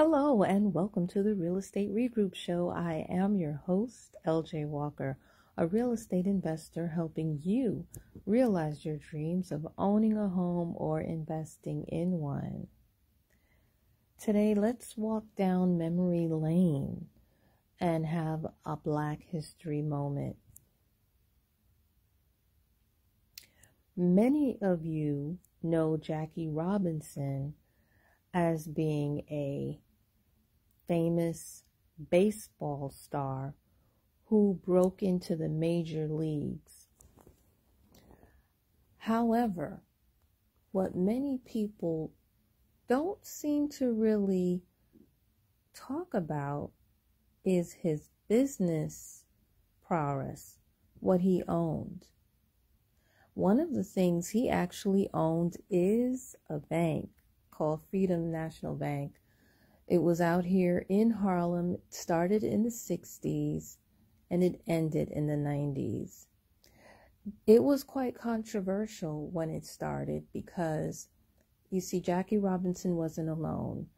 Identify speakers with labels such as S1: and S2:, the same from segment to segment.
S1: Hello, and welcome to the Real Estate Regroup Show. I am your host, LJ Walker, a real estate investor helping you realize your dreams of owning a home or investing in one. Today, let's walk down memory lane and have a Black History moment. Many of you know Jackie Robinson as being a famous baseball star who broke into the major leagues. However, what many people don't seem to really talk about is his business prowess, what he owned. One of the things he actually owned is a bank called Freedom National Bank. It was out here in Harlem, it started in the 60s and it ended in the 90s. It was quite controversial when it started because you see, Jackie Robinson wasn't alone.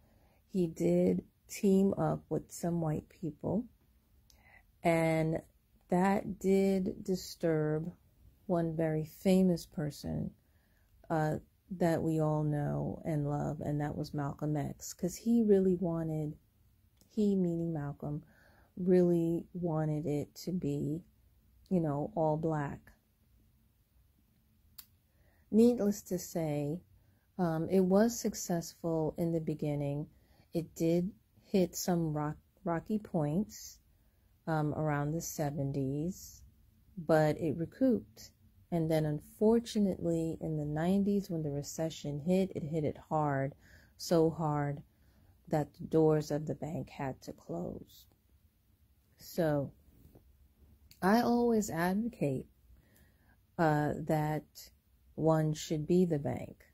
S1: He did team up with some white people, and that did disturb one very famous person uh, that we all know and love, and that was Malcolm X, because he really wanted, he meaning Malcolm, really wanted it to be, you know, all black. Needless to say, um, it was successful in the beginning. It did hit some rock, rocky points um, around the 70s, but it recouped. And then, unfortunately, in the 90s, when the recession hit, it hit it hard, so hard that the doors of the bank had to close. So, I always advocate uh, that one should be the bank.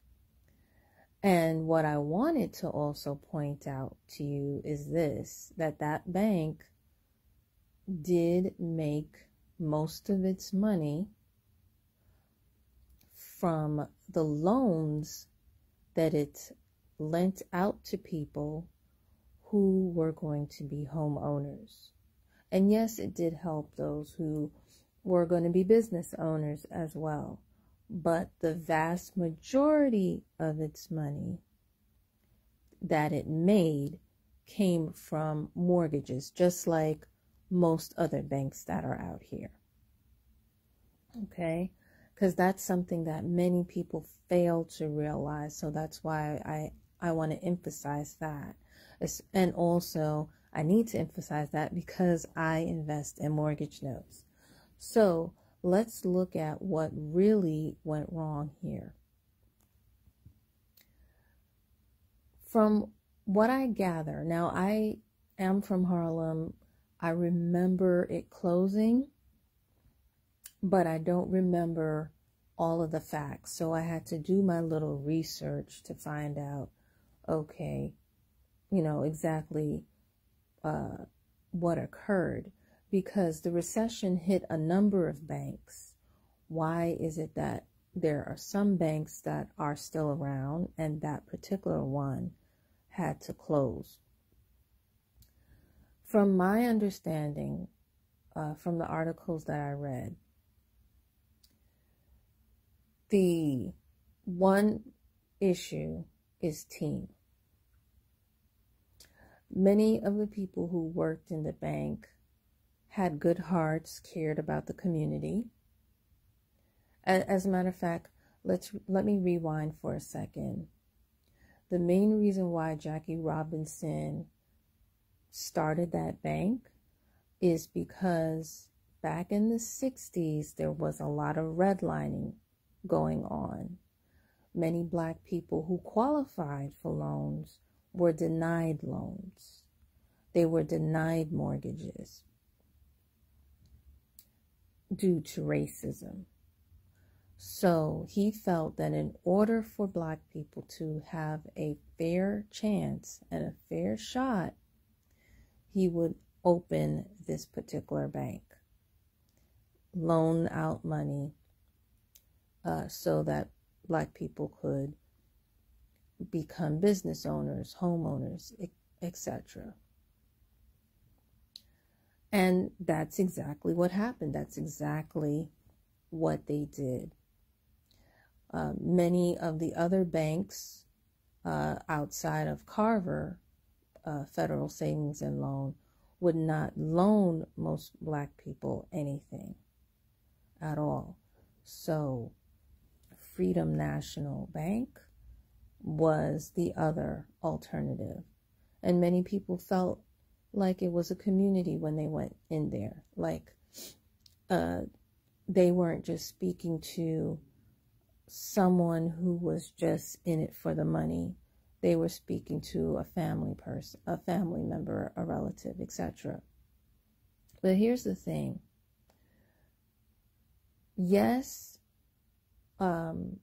S1: And what I wanted to also point out to you is this that that bank did make most of its money from the loans that it lent out to people who were going to be homeowners. And yes, it did help those who were going to be business owners as well but the vast majority of its money that it made came from mortgages, just like most other banks that are out here. Okay? Because that's something that many people fail to realize. So that's why I, I want to emphasize that. And also, I need to emphasize that because I invest in mortgage notes. So, let's look at what really went wrong here. From what I gather, now I am from Harlem. I remember it closing, but I don't remember all of the facts. So I had to do my little research to find out, okay, you know, exactly uh, what occurred because the recession hit a number of banks. Why is it that there are some banks that are still around and that particular one had to close? From my understanding, uh, from the articles that I read, the one issue is team. Many of the people who worked in the bank had good hearts, cared about the community. As a matter of fact, let's let me rewind for a second. The main reason why Jackie Robinson started that bank is because back in the 60s there was a lot of redlining going on. Many black people who qualified for loans were denied loans. They were denied mortgages due to racism. So he felt that in order for black people to have a fair chance and a fair shot, he would open this particular bank, loan out money uh, so that black people could become business owners, homeowners, etc. And that's exactly what happened. That's exactly what they did. Uh, many of the other banks uh, outside of Carver, uh, Federal Savings and Loan, would not loan most black people anything at all. So, Freedom National Bank was the other alternative. And many people felt like it was a community when they went in there. Like uh, they weren't just speaking to someone who was just in it for the money. They were speaking to a family person, a family member, a relative, etc. But here's the thing. Yes, um,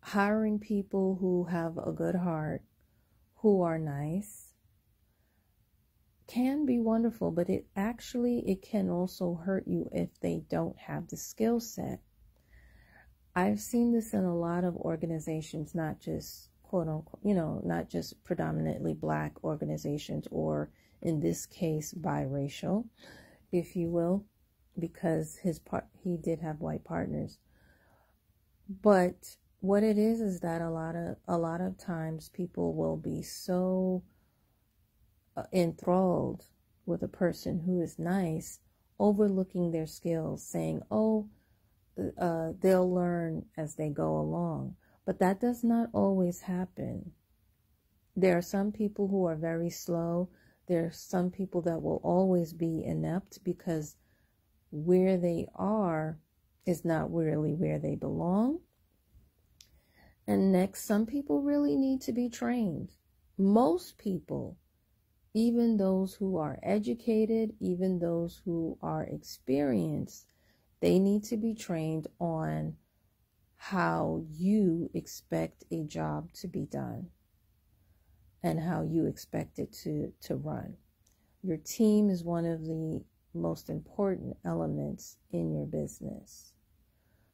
S1: hiring people who have a good heart, who are nice, can be wonderful, but it actually it can also hurt you if they don't have the skill set. I've seen this in a lot of organizations, not just quote unquote, you know, not just predominantly black organizations or in this case biracial, if you will, because his part he did have white partners. But what it is is that a lot of a lot of times people will be so uh, enthralled with a person who is nice overlooking their skills saying oh uh, they'll learn as they go along. But that does not always happen. There are some people who are very slow. There are some people that will always be inept because where they are is not really where they belong and next, some people really need to be trained. Most people, even those who are educated, even those who are experienced, they need to be trained on how you expect a job to be done and how you expect it to, to run. Your team is one of the most important elements in your business.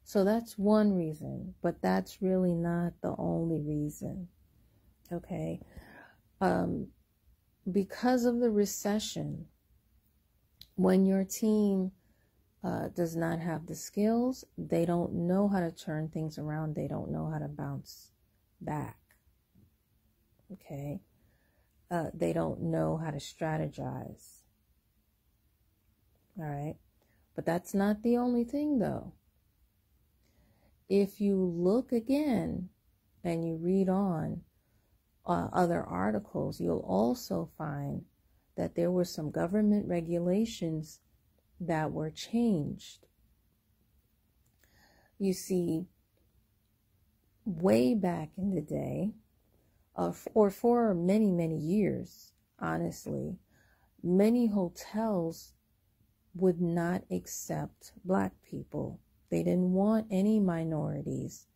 S1: So that's one reason, but that's really not the only reason. Okay. Um, because of the recession, when your team uh, does not have the skills, they don't know how to turn things around, they don't know how to bounce back. Okay. Uh, they don't know how to strategize. All right. But that's not the only thing, though if you look again and you read on uh, other articles, you'll also find that there were some government regulations that were changed. You see, way back in the day, uh, or for many, many years, honestly, many hotels would not accept black people they didn't want any minorities,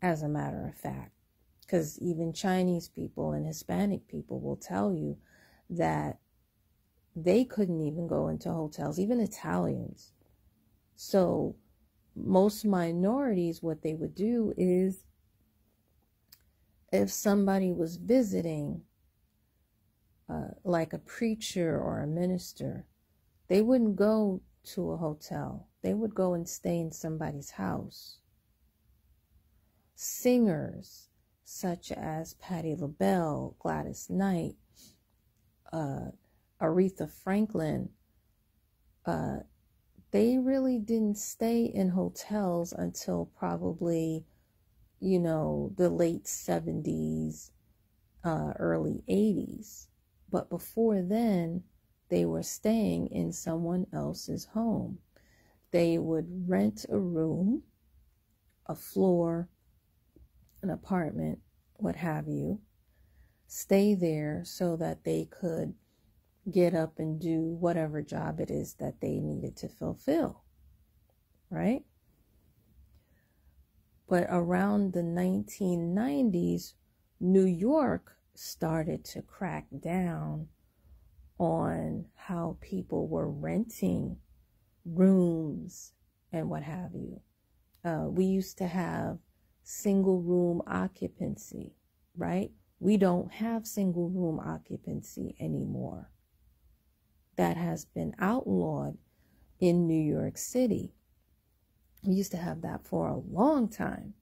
S1: as a matter of fact, because even Chinese people and Hispanic people will tell you that they couldn't even go into hotels, even Italians. So, most minorities, what they would do is if somebody was visiting, uh, like a preacher or a minister, they wouldn't go to a hotel they would go and stay in somebody's house. Singers such as Patti LaBelle, Gladys Knight, uh, Aretha Franklin, uh, they really didn't stay in hotels until probably, you know, the late 70s, uh, early 80s. But before then, they were staying in someone else's home they would rent a room, a floor, an apartment, what have you, stay there so that they could get up and do whatever job it is that they needed to fulfill. Right? But around the 1990s, New York started to crack down on how people were renting rooms and what have you. Uh, we used to have single room occupancy, right? We don't have single room occupancy anymore. That has been outlawed in New York City. We used to have that for a long time,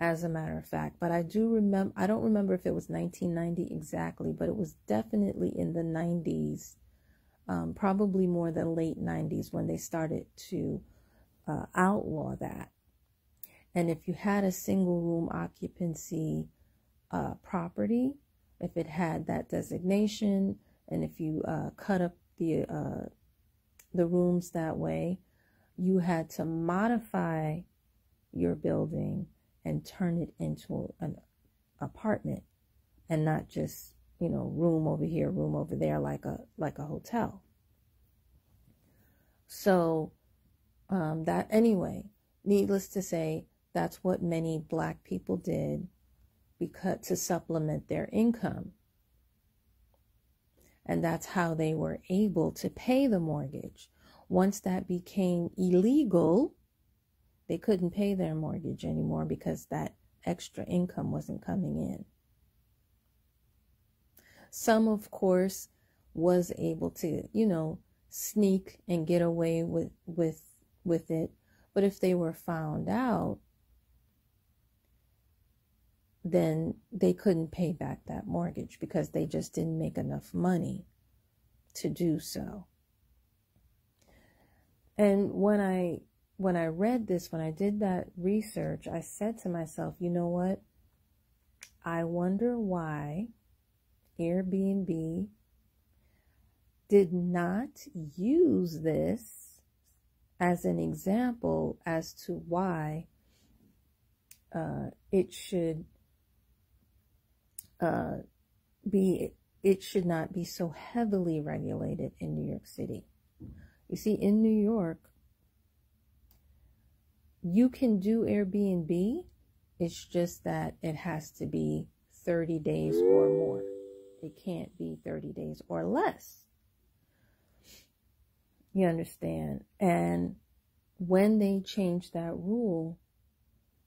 S1: as a matter of fact. But I do remember, I don't remember if it was 1990 exactly, but it was definitely in the 90s, um, probably more than late 90s when they started to uh, outlaw that. And if you had a single room occupancy uh, property, if it had that designation, and if you uh, cut up the uh, the rooms that way, you had to modify your building and turn it into an apartment and not just you know room over here room over there like a like a hotel. So um, that anyway needless to say that's what many black people did because to supplement their income. And that's how they were able to pay the mortgage. Once that became illegal, they couldn't pay their mortgage anymore because that extra income wasn't coming in. Some, of course, was able to, you know, sneak and get away with with with it, but if they were found out, then they couldn't pay back that mortgage because they just didn't make enough money to do so. And when I when I read this, when I did that research, I said to myself, you know what? I wonder why Airbnb did not use this as an example as to why uh, it should uh, be it should not be so heavily regulated in New York City. You see, in New York, you can do Airbnb. It's just that it has to be 30 days or more. It can't be 30 days or less. You understand? And when they changed that rule,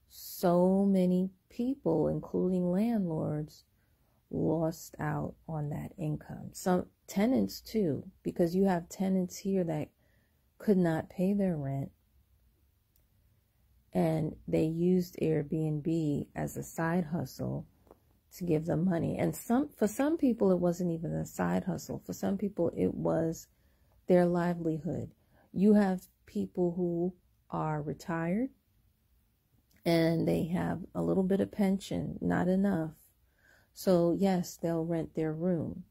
S1: so many people, including landlords, lost out on that income. Some tenants too, because you have tenants here that could not pay their rent and they used Airbnb as a side hustle to give them money. And some for some people it wasn't even a side hustle. For some people it was their livelihood. You have people who are retired and they have a little bit of pension, not enough so, yes, they'll rent their room.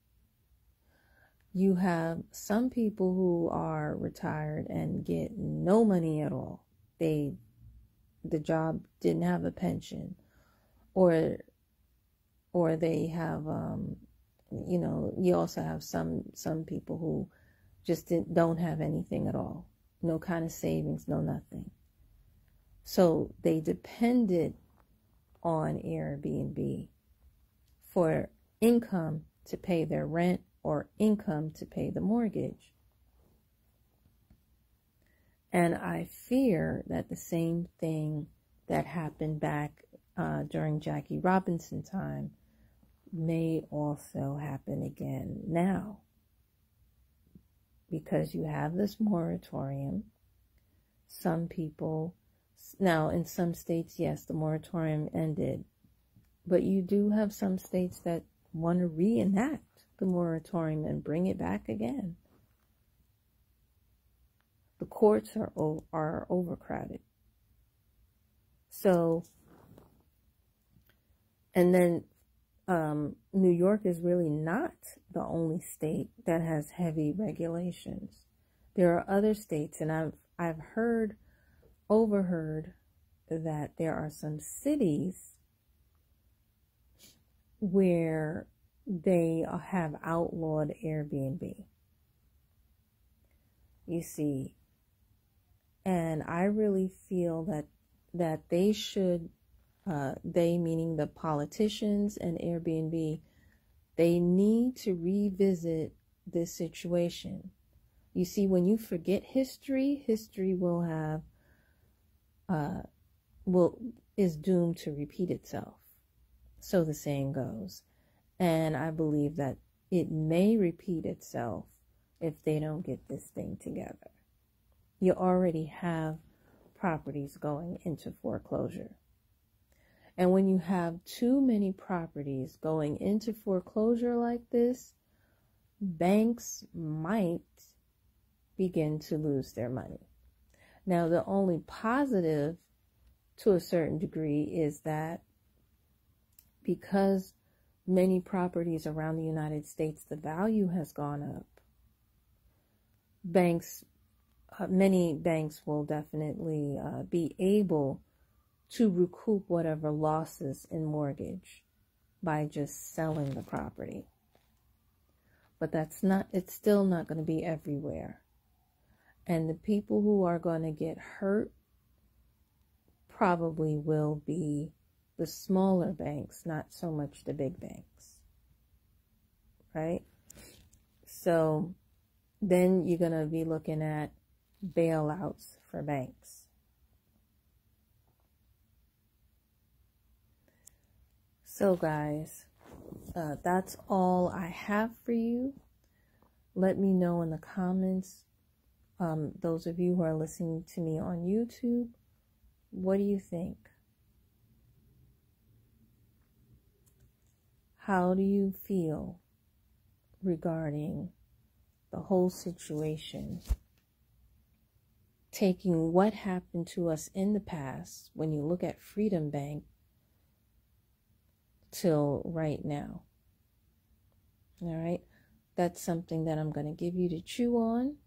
S1: You have some people who are retired and get no money at all. They, the job didn't have a pension, or, or they have, um, you know, you also have some some people who just don't have anything at all, no kind of savings, no nothing. So they depended on Airbnb for income to pay their rent or income to pay the mortgage. And I fear that the same thing that happened back uh, during Jackie Robinson time may also happen again now. Because you have this moratorium. Some people, now in some states, yes, the moratorium ended but you do have some states that want to reenact the moratorium and bring it back again. The courts are are overcrowded. So, and then um, New York is really not the only state that has heavy regulations. There are other states, and I've I've heard, overheard, that there are some cities where they have outlawed Airbnb. You see, and I really feel that that they should, uh, they meaning the politicians and Airbnb, they need to revisit this situation. You see, when you forget history, history will have, uh, will is doomed to repeat itself. So the saying goes. And I believe that it may repeat itself if they don't get this thing together. You already have properties going into foreclosure. And when you have too many properties going into foreclosure like this, banks might begin to lose their money. Now, the only positive to a certain degree is that because many properties around the United States, the value has gone up, banks, uh, many banks will definitely uh, be able to recoup whatever losses in mortgage by just selling the property. But that's not, it's still not going to be everywhere. And the people who are going to get hurt probably will be the smaller banks, not so much the big banks. Right? So then you're going to be looking at bailouts for banks. So, guys, uh, that's all I have for you. Let me know in the comments, um, those of you who are listening to me on YouTube, what do you think? How do you feel regarding the whole situation? Taking what happened to us in the past, when you look at Freedom Bank till right now. All right. That's something that I'm going to give you to chew on.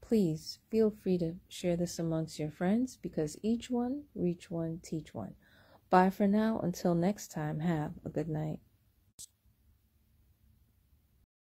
S1: Please feel free to share this amongst your friends because each one, reach one, teach one. Bye for now. Until next time, have a good night.